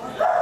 Yeah.